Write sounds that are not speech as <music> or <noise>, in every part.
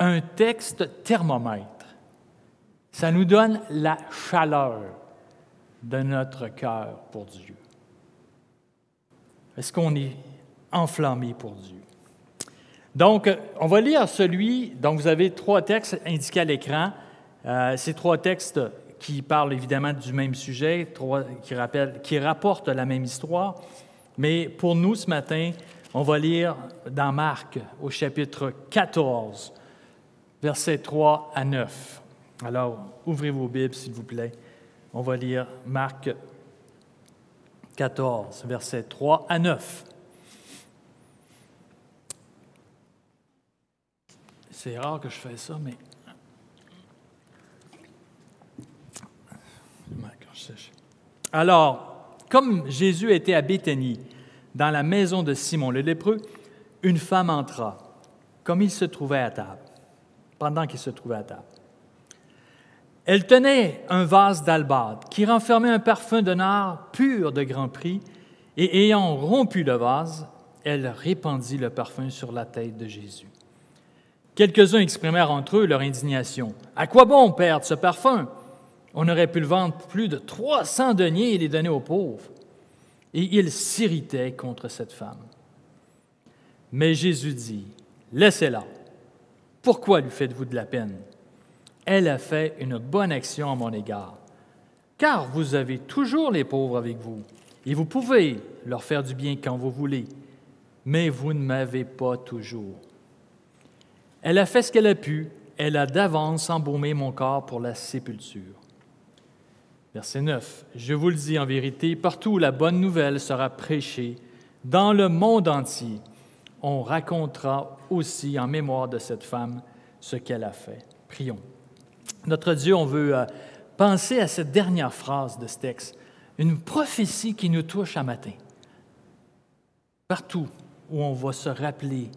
un texte thermomètre. Ça nous donne la chaleur de notre cœur pour Dieu. Est-ce qu'on est enflammé pour Dieu? Donc, on va lire celui, donc vous avez trois textes indiqués à l'écran. Euh, ces trois textes qui parlent évidemment du même sujet, qui rapportent la même histoire. Mais pour nous, ce matin, on va lire dans Marc au chapitre 14, versets 3 à 9. Alors, ouvrez vos Bibles, s'il vous plaît. On va lire Marc 14, versets 3 à 9. C'est rare que je fasse ça, mais. Alors, comme Jésus était à Béthanie, dans la maison de Simon le lépreux, une femme entra, comme il se trouvait à table, pendant qu'il se trouvait à table. Elle tenait un vase d'albâtre qui renfermait un parfum de nard pur de grand prix, et ayant rompu le vase, elle répandit le parfum sur la tête de Jésus. Quelques-uns exprimèrent entre eux leur indignation. À quoi bon perdre ce parfum? On aurait pu le vendre plus de 300 deniers et les donner aux pauvres. Et ils s'irritaient contre cette femme. Mais Jésus dit, Laissez-la. Pourquoi lui faites-vous de la peine? Elle a fait une bonne action à mon égard. Car vous avez toujours les pauvres avec vous, et vous pouvez leur faire du bien quand vous voulez, mais vous ne m'avez pas toujours. Elle a fait ce qu'elle a pu, elle a d'avance embaumé mon corps pour la sépulture. Verset 9. Je vous le dis en vérité, partout où la bonne nouvelle sera prêchée, dans le monde entier, on racontera aussi en mémoire de cette femme ce qu'elle a fait. Prions. Notre Dieu, on veut euh, penser à cette dernière phrase de ce texte, une prophétie qui nous touche à matin. Partout où on va se rappeler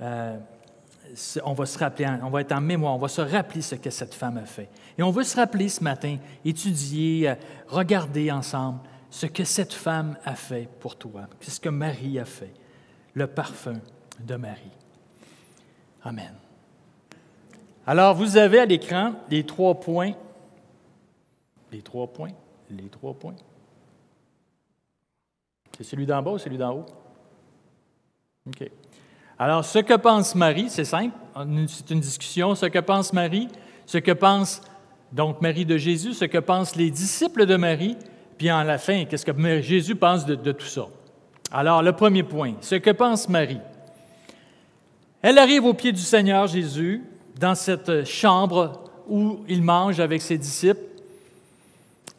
euh, on va se rappeler, on va être en mémoire, on va se rappeler ce que cette femme a fait. Et on veut se rappeler ce matin, étudier, euh, regarder ensemble ce que cette femme a fait pour toi, ce que Marie a fait, le parfum de Marie. Amen. Alors, vous avez à l'écran les trois points. Les trois points. Les trois points. C'est celui d'en bas ou celui d'en haut? OK. Alors, ce que pense Marie, c'est simple, c'est une discussion. Ce que pense Marie, ce que pense donc Marie de Jésus, ce que pensent les disciples de Marie, puis en la fin, qu'est-ce que Jésus pense de, de tout ça? Alors, le premier point, ce que pense Marie. Elle arrive au pied du Seigneur Jésus, dans cette chambre où il mange avec ses disciples,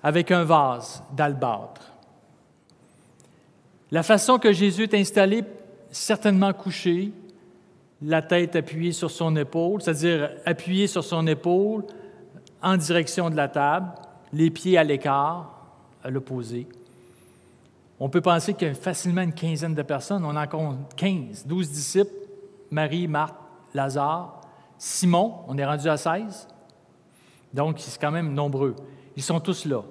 avec un vase d'albâtre. La façon que Jésus est installé certainement couché, la tête appuyée sur son épaule, c'est-à-dire appuyée sur son épaule en direction de la table, les pieds à l'écart, à l'opposé. On peut penser qu'il y a facilement une quinzaine de personnes. On en compte 15, 12 disciples, Marie, Marthe, Lazare, Simon, on est rendu à 16. Donc, c'est quand même nombreux. Ils sont tous là.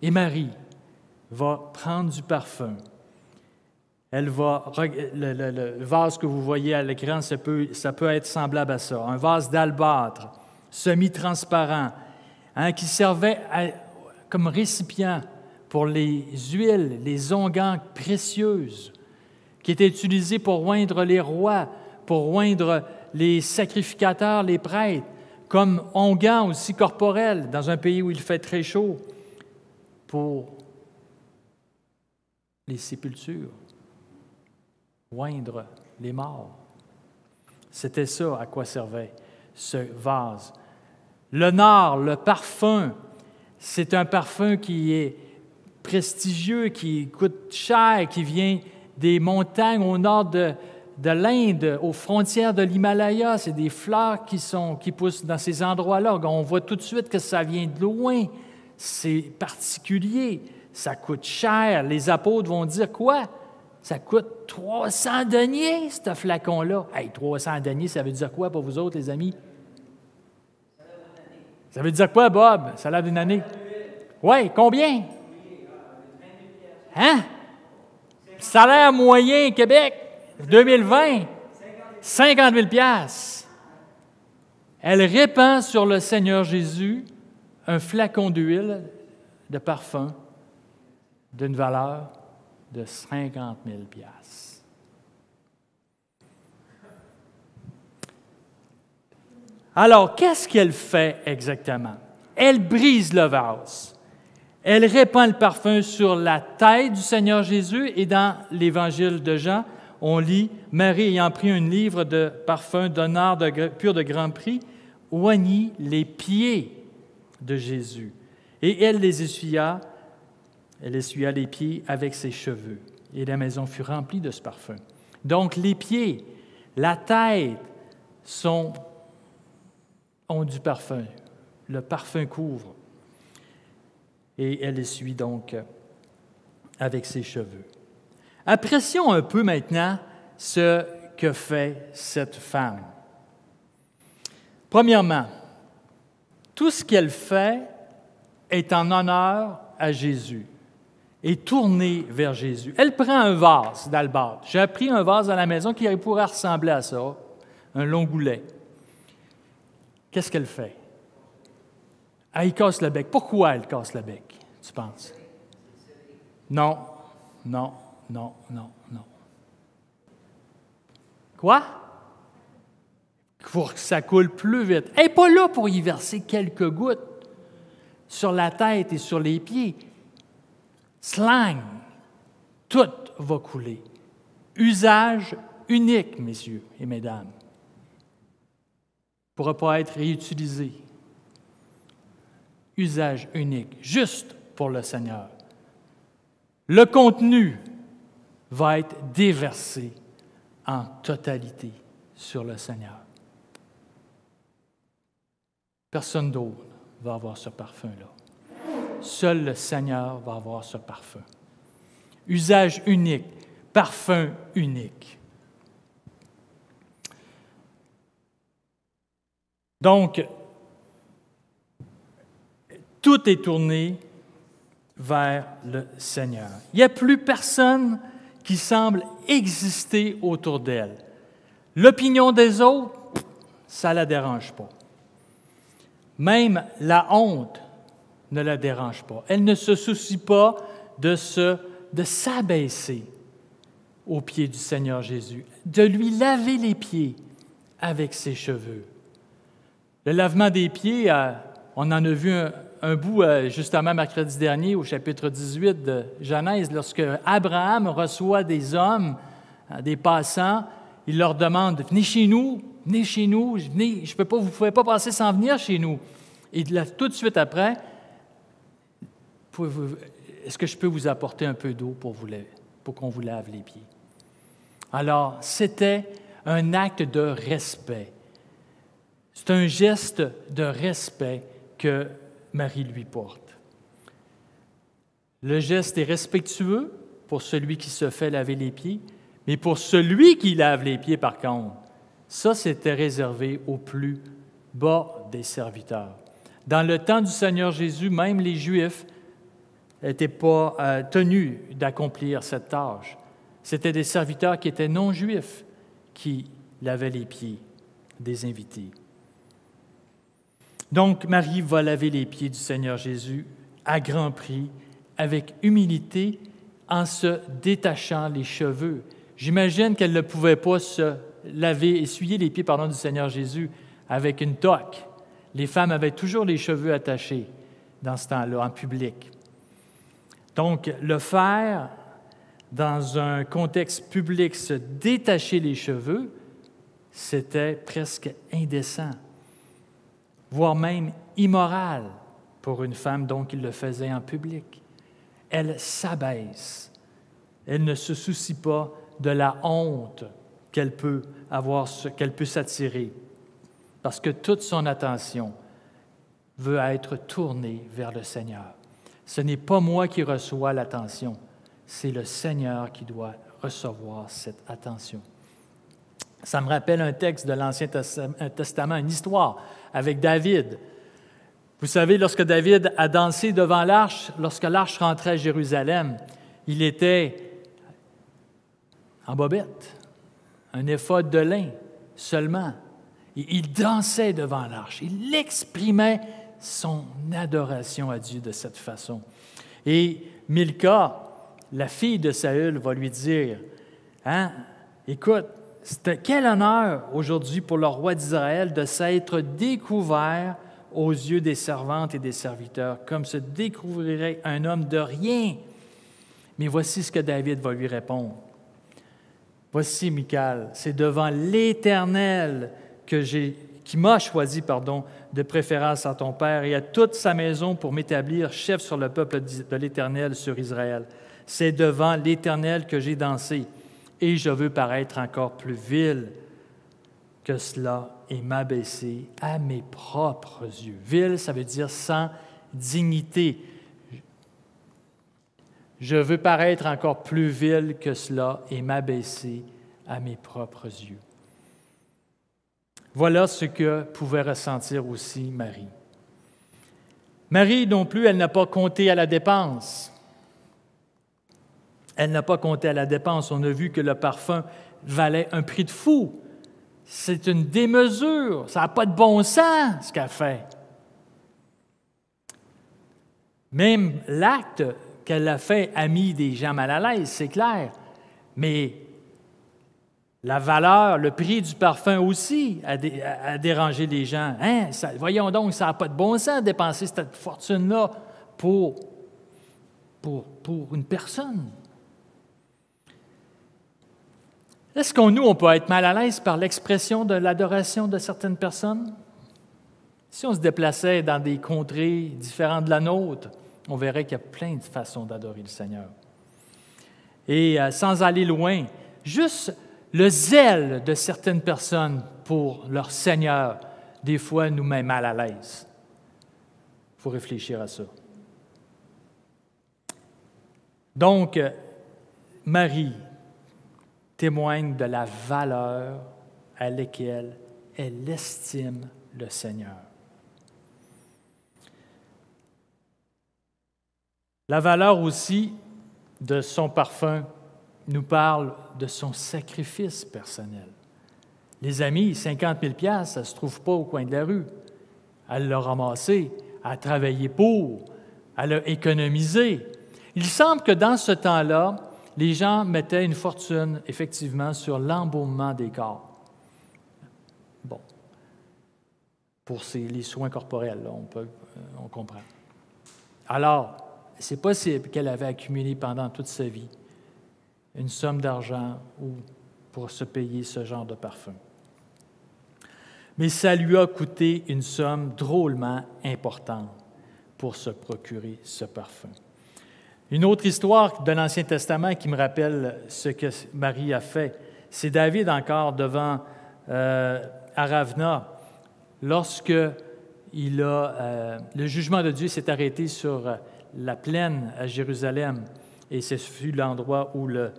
Et Marie va prendre du parfum elle va, le, vase que vous voyez à l'écran, ça peut, être semblable à ça. Un vase d'albâtre, semi-transparent, hein, qui servait comme récipient pour les huiles, les onguents précieuses, qui étaient utilisés pour oindre les rois, pour oindre les sacrificateurs, les prêtres, comme onguents aussi corporels dans un pays où il fait très chaud, pour les sépultures oindre les morts. C'était ça à quoi servait ce vase. Le nard, le parfum, c'est un parfum qui est prestigieux, qui coûte cher, qui vient des montagnes au nord de, de l'Inde, aux frontières de l'Himalaya. C'est des fleurs qui, sont, qui poussent dans ces endroits-là. On voit tout de suite que ça vient de loin. C'est particulier. Ça coûte cher. Les apôtres vont dire quoi? Ça coûte 300 deniers, ce flacon-là. Hey, 300 deniers, ça veut dire quoi pour vous autres, les amis? Ça veut dire quoi, Bob? Ça lave une année? Oui, combien? Hein? Salaire moyen Québec, 2020, 50 000 Elle répand sur le Seigneur Jésus un flacon d'huile de parfum d'une valeur de 50 000 Alors, qu'est-ce qu'elle fait exactement? Elle brise le vase. Elle répand le parfum sur la tête du Seigneur Jésus et dans l'Évangile de Jean, on lit Marie ayant pris un livre de parfum d'honneur de, pur de grand prix, oignit les pieds de Jésus. Et elle les essuya, elle essuya les pieds avec ses cheveux. Et la maison fut remplie de ce parfum. Donc les pieds, la tête sont, ont du parfum. Le parfum couvre. Et elle essuie donc avec ses cheveux. Apprécions un peu maintenant ce que fait cette femme. Premièrement, tout ce qu'elle fait est en honneur à Jésus et tourné vers Jésus. Elle prend un vase d'albâtre. J'ai appris un vase à la maison qui pourrait ressembler à ça, un long goulet. Qu'est-ce qu'elle fait? Elle casse le bec. Pourquoi elle casse le bec, tu penses? Non, non, non, non, non. Quoi? Pour que ça coule plus vite. Elle n'est pas là pour y verser quelques gouttes sur la tête et sur les pieds. Slang, tout va couler. Usage unique, messieurs et mesdames. Ne pourra pas être réutilisé. Usage unique, juste pour le Seigneur. Le contenu va être déversé en totalité sur le Seigneur. Personne d'autre va avoir ce parfum-là. Seul le Seigneur va avoir ce parfum. Usage unique, parfum unique. Donc, tout est tourné vers le Seigneur. Il n'y a plus personne qui semble exister autour d'elle. L'opinion des autres, ça ne la dérange pas. Même la honte ne la dérange pas. Elle ne se soucie pas de, se, de s'abaisser aux pieds du Seigneur Jésus, de lui laver les pieds avec ses cheveux. Le lavement des pieds, euh, on en a vu un, bout euh, justement mercredi dernier au chapitre 18 de Genèse, lorsque Abraham reçoit des hommes, euh, des passants, il leur demande Venez chez nous, venez chez nous, venez, je peux pas, vous ne pouvez pas passer sans venir chez nous. Et tout de suite après, est-ce que je peux vous apporter un peu d'eau pour, pour qu'on vous lave les pieds? Alors, c'était un acte de respect. C'est un geste de respect que Marie lui porte. Le geste est respectueux pour celui qui se fait laver les pieds, mais pour celui qui lave les pieds, par contre, ça, c'était réservé au plus bas des serviteurs. Dans le temps du Seigneur Jésus, même les Juifs n'étaient pas euh, tenus d'accomplir cette tâche. C'était des serviteurs qui étaient non juifs qui lavaient les pieds des invités. Donc Marie va laver les pieds du Seigneur Jésus à grand prix, avec humilité, en se détachant les cheveux. J'imagine qu'elle ne pouvait pas se laver, essuyer les pieds pardon, du Seigneur Jésus avec une toque les femmes avaient toujours les cheveux attachés dans ce temps-là, en public. Donc, le faire dans un contexte public, se détacher les cheveux, c'était presque indécent, voire même immoral pour une femme, donc il le faisait en public. Elle s'abaisse. Elle ne se soucie pas de la honte qu'elle peut avoir, qu'elle peut s'attirer parce que toute son attention veut être tournée vers le Seigneur. Ce n'est pas moi qui reçois l'attention, c'est le Seigneur qui doit recevoir cette attention. Ça me rappelle un texte de l'Ancien Testament, une histoire avec David. Vous savez, lorsque David a dansé devant l'arche, lorsque l'arche rentrait à Jérusalem, il était en bobette, un éphode de lin seulement. il dansait devant l'arche. Il exprimait son adoration à Dieu de cette façon. Et Milka, la fille de Saül, va lui dire, hein, écoute, quel honneur aujourd'hui pour le roi d'Israël de s'être découvert aux yeux des servantes et des serviteurs, comme se découvrirait un homme de rien. Mais voici ce que David va lui répondre. Voici, Michal, c'est devant l'Éternel que j'ai, qui m'a choisi, pardon, de préférence à ton père et à toute sa maison pour m'établir chef sur le peuple de l'Éternel, sur Israël. C'est devant l'Éternel que j'ai dansé, et je veux paraître encore plus vil que cela et m'abaisser à mes propres yeux. Vil, ça veut dire sans dignité. Je veux paraître encore plus vil que cela et m'abaisser à mes propres yeux. Voilà ce que pouvait ressentir aussi Marie. Marie non plus, elle n'a pas compté à la dépense. Elle n'a pas compté à la dépense. On a vu que le parfum valait un prix de fou. C'est une démesure. Ça n'a pas de bon sens ce qu'elle fait. Même l'acte qu'elle a fait a mis des gens mal à l'aise, c'est clair. Mais la valeur, le prix du parfum aussi a, dérangé les gens. Hein? voyons donc, ça n'a pas de bon sens de dépenser cette fortune-là pour, une personne. Est-ce qu'on nous, on peut être mal à l'aise par l'expression de l'adoration de certaines personnes? Si on se déplaçait dans des contrées différentes de la nôtre, on verrait qu'il y a plein de façons d'adorer le Seigneur. Et euh, sans aller loin, juste le zèle de certaines personnes pour leur Seigneur, des fois, nous met mal à l'aise. Il faut réfléchir à ça. Donc, Marie témoigne de la valeur à laquelle elle estime le Seigneur. La valeur aussi de son parfum nous parle de son sacrifice personnel. Les amis, 50 000 ça ne se trouve pas au coin de la rue. Elle l'a ramassé, elle a travaillé pour, elle a économisé. Il semble que dans ce temps-là, les gens mettaient une fortune, effectivement, sur l'embaumement des corps. Bon. Pour les soins corporels, on, peut, euh, on comprend. Alors, c'est possible qu'elle avait accumulé pendant toute sa vie une somme d'argent ou pour se payer ce genre de parfum. Mais ça lui a coûté une somme drôlement importante pour se procurer ce parfum. Une autre histoire de l'Ancien Testament qui me rappelle ce que Marie a fait, c'est David encore devant euh, Aravna, lorsque euh, le jugement de Dieu s'est arrêté sur la plaine à Jérusalem, et ce fut l'endroit où le,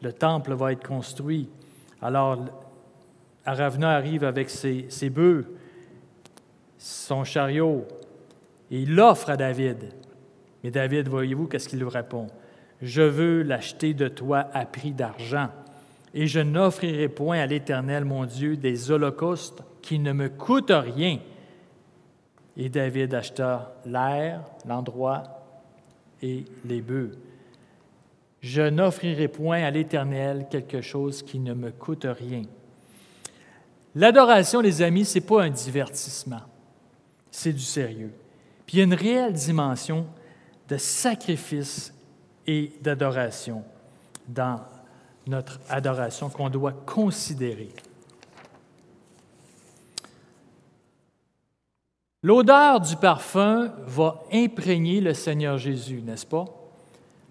le temple va être construit. Alors, Aravna arrive avec ses, ses bœufs, son chariot, et il l'offre à David. Mais David, voyez-vous, qu'est-ce qu'il lui répond? Je veux l'acheter de toi à prix d'argent, et je n'offrirai point à l'Éternel, mon Dieu, des holocaustes qui ne me coûtent rien. Et David acheta l'air, l'endroit et les bœufs. Je n'offrirai point à l'Éternel quelque chose qui ne me coûte rien. L'adoration, les amis, ce n'est pas un divertissement, c'est du sérieux. Puis il y a une réelle dimension de sacrifice et d'adoration dans notre adoration qu'on doit considérer. L'odeur du parfum va imprégner le Seigneur Jésus, n'est-ce pas?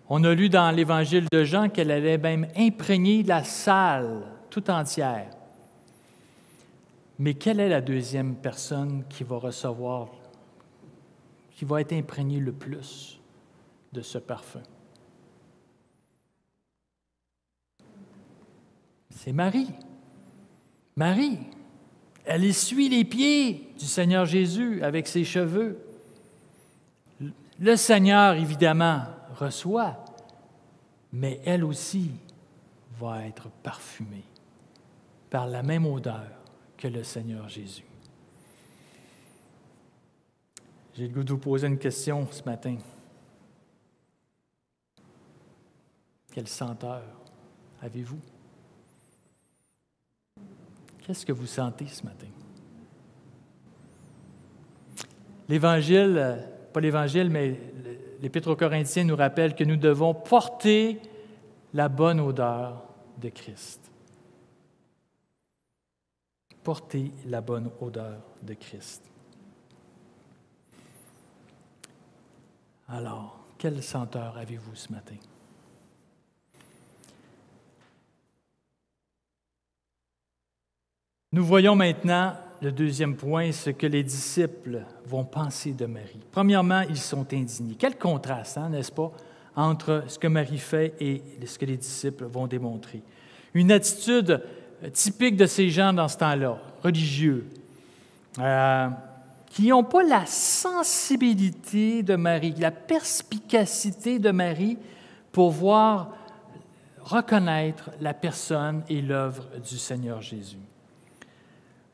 On a lu dans l'Évangile de Jean qu'elle allait même imprégner la salle tout entière. Mais quelle est la deuxième personne qui va recevoir, qui va être imprégnée le plus? De ce parfum? C'est Marie. Marie, elle essuie les pieds du Seigneur Jésus avec ses cheveux. Le Seigneur, évidemment, reçoit, mais elle aussi va être parfumée par la même odeur que le Seigneur Jésus. J'ai le goût de vous poser une question ce matin. Quelle senteur avez-vous? Qu'est-ce que vous sentez ce matin? L'Évangile, pas l'Évangile, mais l'Épître aux Corinthiens nous rappelle que nous devons porter la bonne odeur de Christ. Porter la bonne odeur de Christ. Alors, quelle senteur avez-vous ce matin? Nous voyons maintenant le deuxième point, ce que les disciples vont penser de Marie. Premièrement, ils sont indignés. Quel contraste, hein, n'est-ce pas, entre ce que Marie fait et ce que les disciples vont démontrer. Une attitude typique de ces gens dans ce temps-là, religieux, euh, qui n'ont pas la sensibilité de Marie, la perspicacité de Marie pour voir, reconnaître la personne et l'œuvre du Seigneur Jésus.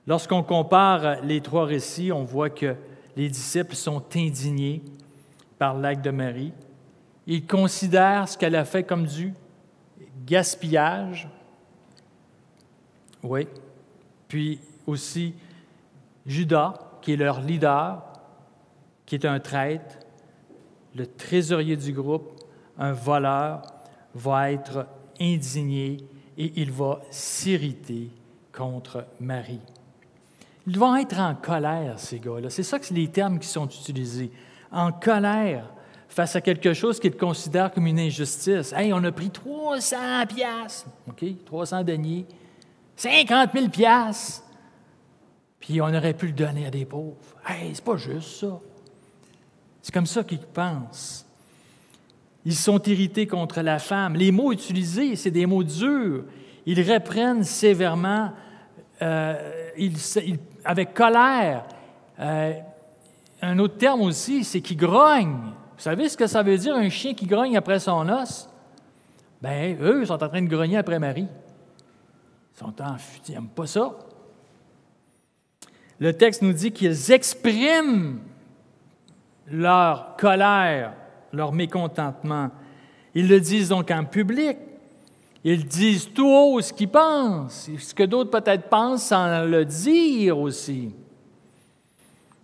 Lorsqu'on compare les trois récits, on voit que les disciples sont indignés par l'acte de Marie. Ils considèrent ce qu'elle a fait comme du gaspillage. Oui. Puis aussi Judas, qui est leur leader, qui est un traître, le trésorier du groupe, un voleur, va être indigné et il va s'irriter contre Marie. Ils vont être en colère, ces gars-là. C'est ça que c'est les termes qui sont utilisés. En colère face à quelque chose qu'ils considèrent comme une injustice. Hey, on a pris 300 piastres, OK, 300 deniers, 50 000 piastres, puis on aurait pu le donner à des pauvres. Hey, c'est pas juste ça. C'est comme ça qu'ils pensent. Ils sont irrités contre la femme. Les mots utilisés, c'est des mots durs. Ils reprennent sévèrement, euh, ils, ils avec colère. Euh, un autre terme aussi, c'est qui grogne. Vous savez ce que ça veut dire, un chien qui grogne après son os? Bien, eux, ils sont en train de grogner après Marie. Ils sont en fuite, ils n'aiment pas ça. Le texte nous dit qu'ils expriment leur colère, leur mécontentement. Ils le disent donc en public. Ils disent tout haut ce qu'ils pensent, ce que d'autres peut-être pensent sans le dire aussi.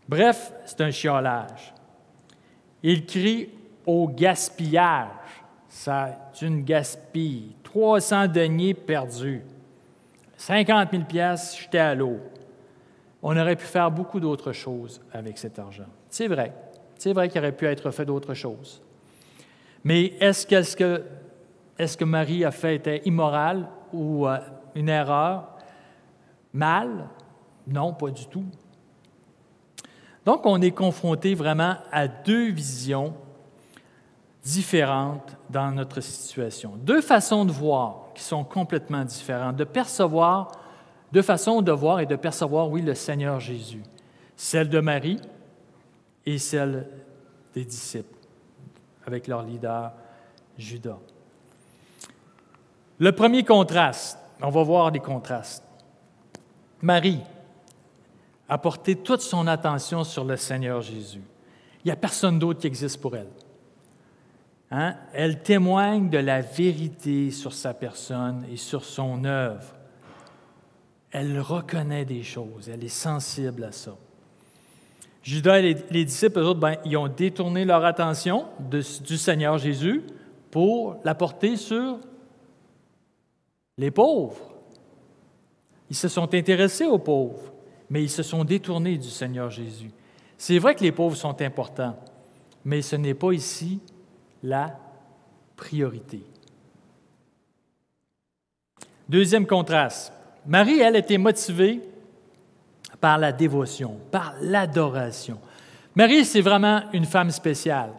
Bref, c'est un chiolage. Ils crient au gaspillage. C'est une gaspille. 300 deniers perdus. 50 000 pièces jetés à l'eau. On aurait pu faire beaucoup d'autres choses avec cet argent. C'est vrai. C'est vrai qu'il aurait pu être fait d'autres choses. Mais est-ce que est-ce que Marie a fait était immoral ou euh, une erreur? Mal? Non, pas du tout. Donc, on est confronté vraiment à deux visions différentes dans notre situation. Deux façons de voir qui sont complètement différentes, de percevoir, deux façons de voir et de percevoir, oui, le Seigneur Jésus. Celle de Marie et celle des disciples, avec leur leader Judas. Le premier contraste, on va voir des contrastes. Marie a porté toute son attention sur le Seigneur Jésus. Il n'y a personne d'autre qui existe pour elle. Hein? Elle témoigne de la vérité sur sa personne et sur son œuvre. Elle reconnaît des choses, elle est sensible à ça. Judas et les, disciples, eux autres, ben, ils ont détourné leur attention du Seigneur Jésus pour la porter sur les pauvres. Ils se sont intéressés aux pauvres, mais ils se sont détournés du Seigneur Jésus. C'est vrai que les pauvres sont importants, mais ce n'est pas ici la priorité. Deuxième contraste. Marie, elle, était motivée par la dévotion, par l'adoration. Marie, c'est vraiment une femme spéciale.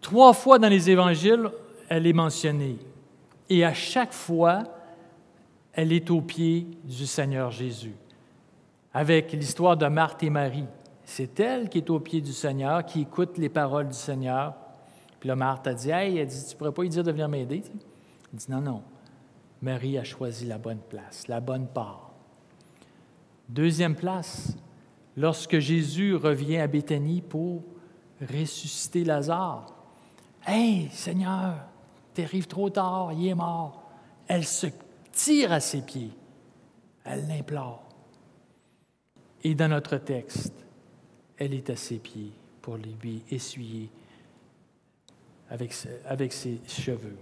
Trois fois dans les évangiles, elle est mentionnée. Et à chaque fois, elle est aux pieds du Seigneur Jésus. Avec l'histoire de Marthe et Marie, c'est elle qui est aux pieds du Seigneur, qui écoute les paroles du Seigneur. Puis là, Marthe a dit Hey, elle dit, tu pourrais pas lui dire de venir m'aider Il dit Non, non. Marie a choisi la bonne place, la bonne part. Deuxième place, lorsque Jésus revient à Béthanie pour ressusciter Lazare. Hey, Seigneur, t'arrives trop tard, il est mort. Elle se tire à ses pieds. Elle l'implore. Et dans notre texte, elle est à ses pieds pour lui essuyer avec, avec ses cheveux.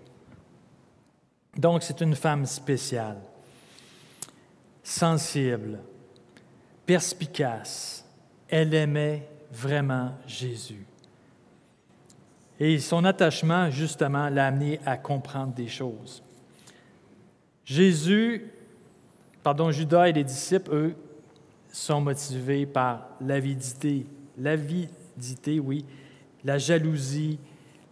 Donc, c'est une femme spéciale, sensible, perspicace. Elle aimait vraiment Jésus. Et son attachement, justement, l'a amené à comprendre des choses. Jésus, pardon, Judas et les disciples, eux, sont motivés par l'avidité, l'avidité, oui, la jalousie,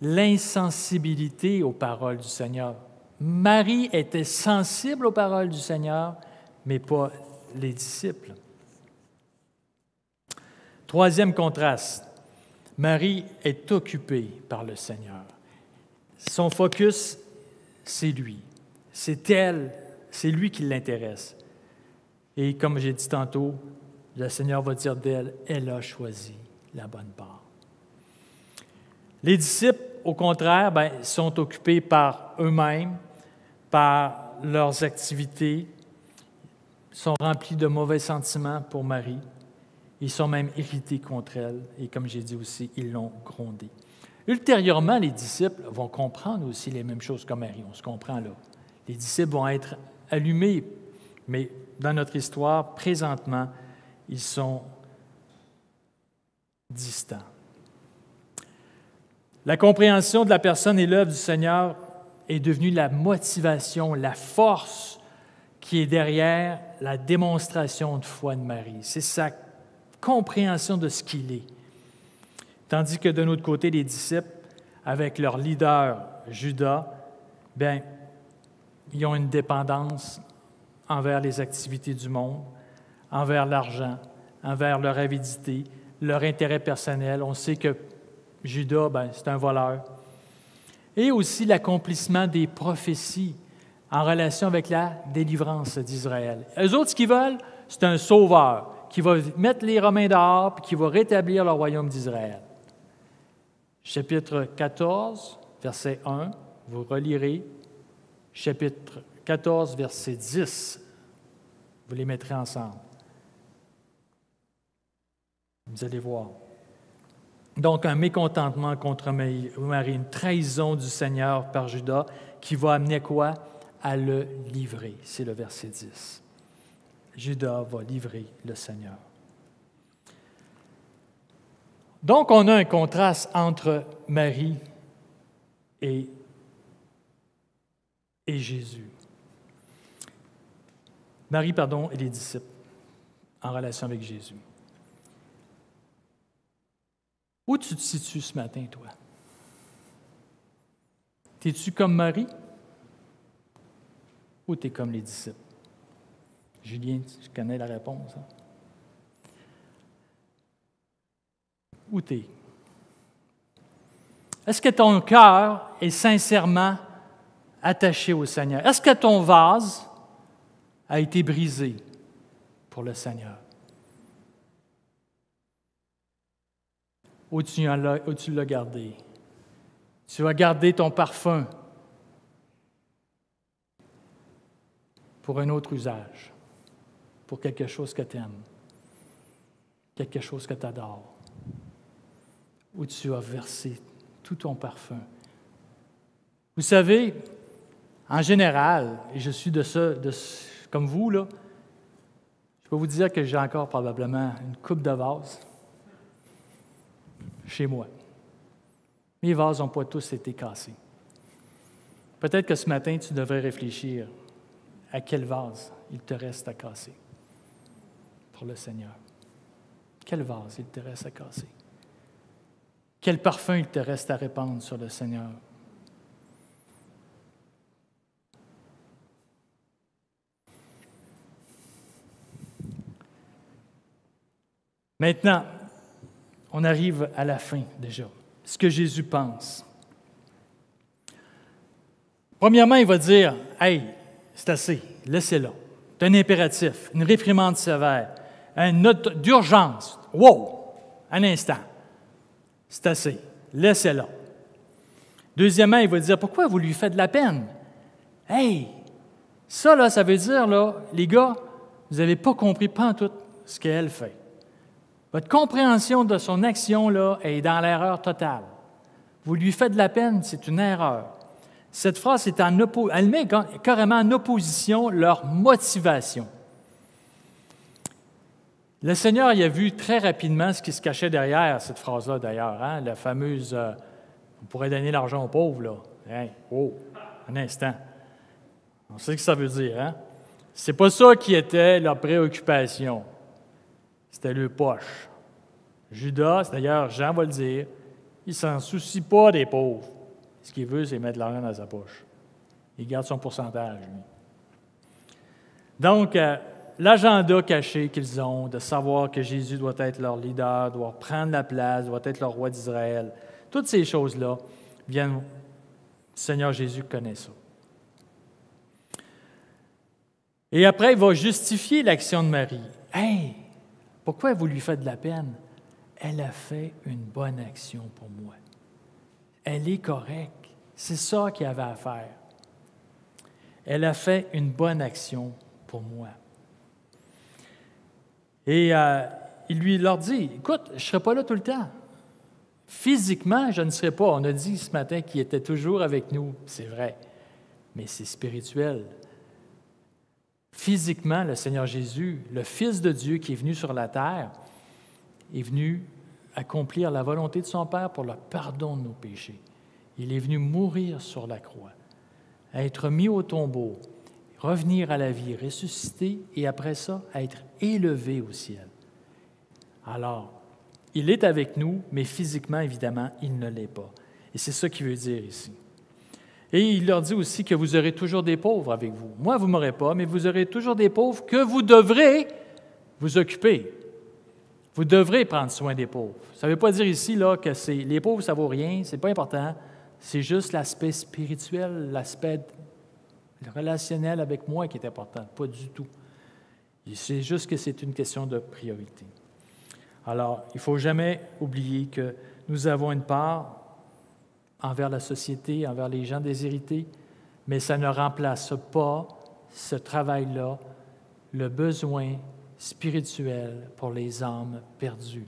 l'insensibilité aux paroles du Seigneur. Marie était sensible aux paroles du Seigneur, mais pas les disciples. Troisième contraste, Marie est occupée par le Seigneur. Son focus, c'est lui. C'est elle, c'est lui qui l'intéresse. Et comme j'ai dit tantôt, le Seigneur va dire d'elle, elle a choisi la bonne part. Les disciples, au contraire, ben, sont occupés par eux-mêmes, par leurs activités, sont remplis de mauvais sentiments pour Marie. Ils sont même irrités contre elle et comme j'ai dit aussi, ils l'ont grondée. Ultérieurement, les disciples vont comprendre aussi les mêmes choses que Marie. On se comprend là. Les disciples vont être allumés, mais dans notre histoire, présentement, ils sont distants. La compréhension de la personne et l'œuvre du Seigneur est devenue la motivation, la force qui est derrière la démonstration de foi de Marie. C'est sa compréhension de ce qu'il est. Tandis que de l'autre côté, les disciples, avec leur leader Judas, bien, ils ont une dépendance envers les activités du monde, envers l'argent, envers leur avidité, leur intérêt personnel. On sait que Judas, ben, c'est un voleur. Et aussi l'accomplissement des prophéties en relation avec la délivrance d'Israël. Eux autres, ce qu'ils veulent, c'est un sauveur qui va mettre les Romains dehors et qui va rétablir le royaume d'Israël. Chapitre 14, verset 1, vous relirez. Chapitre 14, verset 10, vous les mettrez ensemble. Vous allez voir. Donc, un mécontentement contre Marie, une trahison du Seigneur par Judas qui va amener quoi? À le livrer. C'est le verset 10. Judas va livrer le Seigneur. Donc, on a un contraste entre Marie et, et Jésus. Marie, pardon, et les disciples en relation avec Jésus. Où tu te situes ce matin, toi? Es-tu comme Marie? Ou tu es comme les disciples? Julien, je connais la réponse. Hein? Où tu es? Est-ce que ton cœur est sincèrement attaché au Seigneur? Est-ce que ton vase a été brisé pour le Seigneur? Ou tu l'as gardé? Tu as gardé ton parfum pour un autre usage pour quelque chose que tu aimes, quelque chose que tu adores, où tu as versé tout ton parfum. Vous savez, en général, et je suis de ça, de, comme vous, là, je peux vous dire que j'ai encore probablement une coupe de vase chez moi. Mes vases n'ont pas tous été cassés. Peut-être que ce matin, tu devrais réfléchir à quel vase il te reste à casser pour le Seigneur? Quel vase il te reste à casser? Quel parfum il te reste à répandre sur le Seigneur? Maintenant, on arrive à la fin déjà. Ce que Jésus pense. Premièrement, il va dire Hey, c'est assez, laissez-la. C'est un impératif, une réprimande sévère, une note d'urgence. Wow! Un instant. C'est assez. Laissez-la. Deuxièmement, il va dire Pourquoi vous lui faites de la peine? Hey! Ça, là, ça veut dire, là, les gars, vous n'avez pas compris pas tout ce qu'elle fait. Votre compréhension de son action, là, est dans l'erreur totale. Vous lui faites de la peine, c'est une erreur. Cette phrase est en elle met carrément en opposition leur motivation. Le Seigneur y a vu très rapidement ce qui se cachait derrière cette phrase-là, d'ailleurs, hein? la fameuse euh, On pourrait donner l'argent aux pauvres, là. Oh, un instant. On sait ce que ça veut dire, hein? C'est pas ça qui était leur préoccupation. C'était le poche. Judas, d'ailleurs, Jean va le dire, il s'en soucie pas des pauvres. Ce qu'il veut, c'est mettre l'argent dans sa poche. Il garde son pourcentage, lui. Donc, euh, l'agenda caché qu'ils ont de savoir que Jésus doit être leur leader, doit prendre la place, doit être le roi d'Israël, toutes ces choses-là viennent. Seigneur Jésus connaît ça. Et après, il va justifier l'action de Marie. Hey, pourquoi vous lui faites de la peine? Elle a fait une bonne action pour moi. Elle est correcte. C'est ça qu'il avait à faire. Elle a fait une bonne action pour moi. Et euh, il lui leur dit, écoute, je ne serai pas là tout le temps. Physiquement, je ne serai pas. On a dit ce matin qu'il était toujours avec nous, c'est vrai, mais c'est spirituel. Physiquement, le Seigneur Jésus, le Fils de Dieu qui est venu sur la terre, est venu accomplir la volonté de son Père pour le pardon de nos péchés. Il est venu mourir sur la croix, être mis au tombeau, revenir à la vie, ressusciter et après ça, être élevé au ciel. Alors, il est avec nous, mais physiquement, évidemment, il ne l'est pas. Et c'est ça qu'il veut dire ici. Et il leur dit aussi que vous aurez toujours des pauvres avec vous. Moi, vous ne m'aurez pas, mais vous aurez toujours des pauvres que vous devrez vous occuper. Vous devrez prendre soin des pauvres. Ça ne veut pas dire ici là, que les pauvres, ça ne vaut rien, ce n'est pas important. C'est juste l'aspect spirituel, l'aspect relationnel avec moi qui est important, pas du tout. C'est juste que c'est une question de priorité. Alors, il ne faut jamais oublier que nous avons une part envers la société, envers les gens déshérités, mais ça ne remplace pas ce travail-là, le besoin spirituel pour les âmes perdues.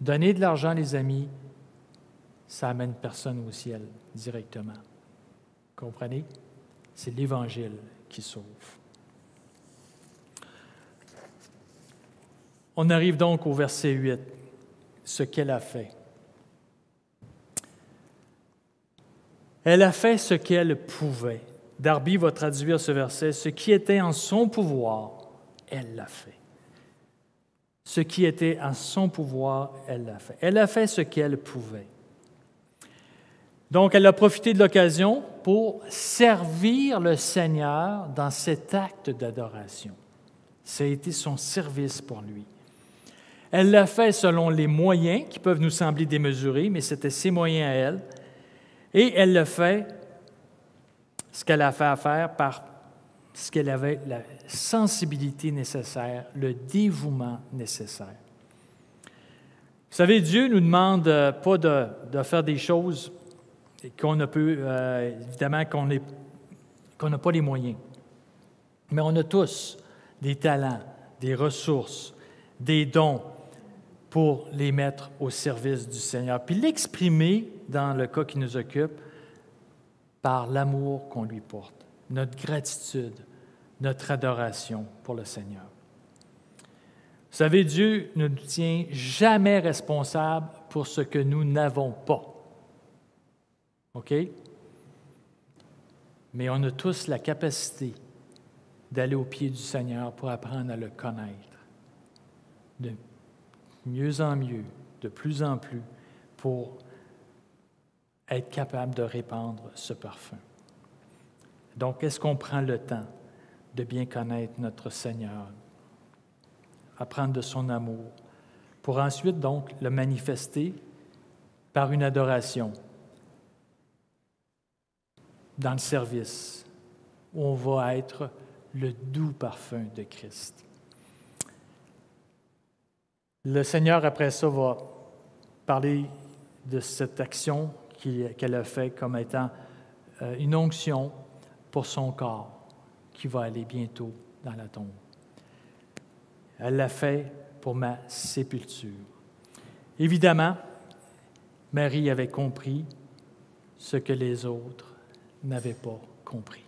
Donner de l'argent, les amis, ça amène personne au ciel directement. Comprenez? C'est l'Évangile qui sauve. On arrive donc au verset 8, ce qu'elle a fait. Elle a fait ce qu'elle pouvait. Darby va traduire ce verset, ce qui était en son pouvoir, elle l'a fait. Ce qui était en son pouvoir, elle l'a fait. Elle a fait ce qu'elle pouvait. Donc, elle a profité de l'occasion pour servir le Seigneur dans cet acte d'adoration. Ça a été son service pour lui. Elle l'a fait selon les moyens qui peuvent nous sembler démesurés, mais c'était ses moyens à elle. Et elle le fait, ce qu'elle a fait à faire, par ce qu'elle avait la sensibilité nécessaire, le dévouement nécessaire. Vous savez, Dieu nous demande euh, pas de, de faire des choses qu'on ne peut, euh, évidemment, qu'on n'a pas les moyens. Mais on a tous des talents, des ressources, des dons pour les mettre au service du Seigneur, puis l'exprimer dans le cas qui nous occupe par l'amour qu'on lui porte, notre gratitude, notre adoration pour le Seigneur. Vous savez, Dieu ne nous tient jamais responsables pour ce que nous n'avons pas. OK? Mais on a tous la capacité d'aller au pied du Seigneur pour apprendre à le connaître. De mieux en mieux, de plus en plus, pour être capable de répandre ce parfum. Donc, est-ce qu'on prend le temps de bien connaître notre Seigneur, apprendre de son amour, pour ensuite donc le manifester par une adoration dans le service, où on va être le doux parfum de Christ? Le Seigneur, après ça, va parler de cette action qu'elle a faite comme étant euh, une onction pour son corps qui va aller bientôt dans la tombe. Elle l'a fait pour ma sépulture. Évidemment, Marie avait compris ce que les autres n'avaient pas compris.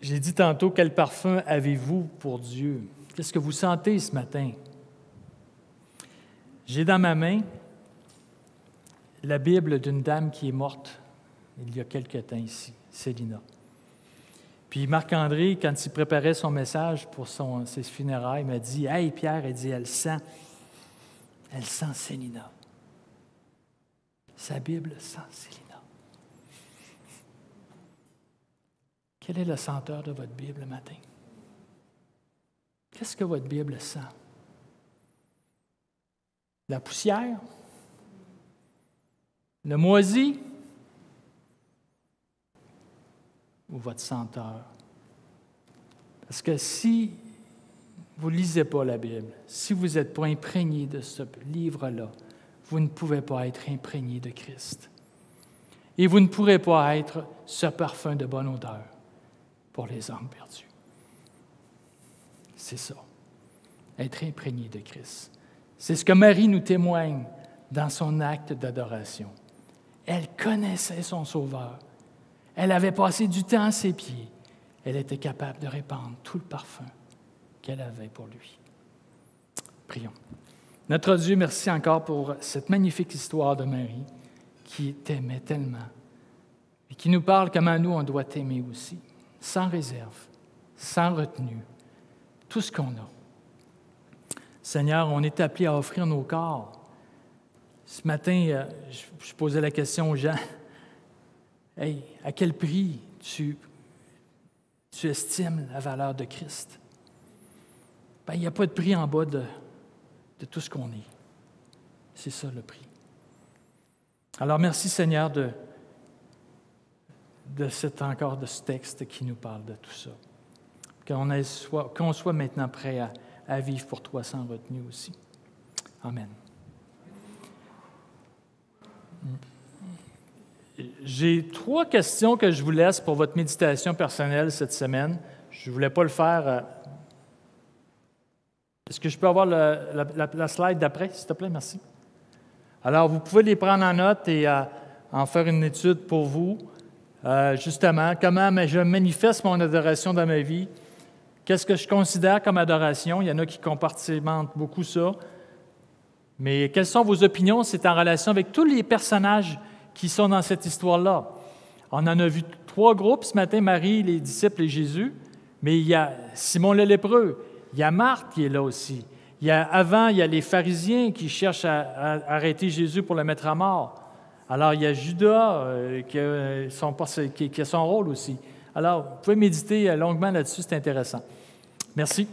J'ai dit tantôt, quel parfum avez-vous pour Dieu? Qu'est-ce que vous sentez ce matin? J'ai dans ma main la Bible d'une dame qui est morte il y a quelque temps ici, Célina. Puis Marc-André, quand il préparait son message pour son, ses funérailles, m'a dit Hey Pierre, elle dit, elle sent, elle sent Célina. Sa Bible sent Célina. Quelle est la senteur de votre Bible le matin? Qu'est-ce que votre Bible sent? La poussière? Le moisi? Ou votre senteur? Parce que si vous ne lisez pas la Bible, si vous n'êtes pas imprégné de ce livre-là, vous ne pouvez pas être imprégné de Christ. Et vous ne pourrez pas être ce parfum de bonne odeur pour les âmes perdues. C'est ça, être imprégné de Christ. C'est ce que Marie nous témoigne dans son acte d'adoration. Elle connaissait son Sauveur. Elle avait passé du temps à ses pieds. Elle était capable de répandre tout le parfum qu'elle avait pour lui. Prions. Notre Dieu, merci encore pour cette magnifique histoire de Marie qui t'aimait tellement et qui nous parle comment nous, on doit t'aimer aussi sans réserve, sans retenue, tout ce qu'on a. Seigneur, on est appelé à offrir nos corps. Ce matin, euh, je posais la question aux gens, <laughs> hey, à quel prix tu, estimes la valeur de Christ? Ben, il n'y a pas de prix en bas de, tout ce qu'on est. C'est ça le prix. Alors merci Seigneur de, cet, encore de ce texte qui nous parle de tout ça. Qu'on soit, soit maintenant prêt à, à vivre pour toi sans retenue aussi. Amen. J'ai trois questions que je vous laisse pour votre méditation personnelle cette semaine. Je ne voulais pas le faire. Euh, est-ce que je peux avoir la, slide d'après, s'il te plaît? Merci. Alors, vous pouvez les prendre en note et euh, en faire une étude pour vous. Euh, justement, comment je manifeste mon adoration dans ma vie? Qu'est-ce que je considère comme adoration? Il y en a qui compartimentent beaucoup ça. Mais quelles sont vos opinions? C'est en relation avec tous les personnages qui sont dans cette histoire-là. On en a vu trois groupes ce matin, Marie, les disciples et Jésus, mais il y a Simon le lépreux, il y a Marthe qui est là aussi. Il y a, avant, il y a les pharisiens qui cherchent à arrêter Jésus pour le mettre à mort. Alors, il y a Judas euh, son, qui, a son rôle aussi. Alors, vous pouvez méditer euh, longuement là-dessus, c'est intéressant. Merci.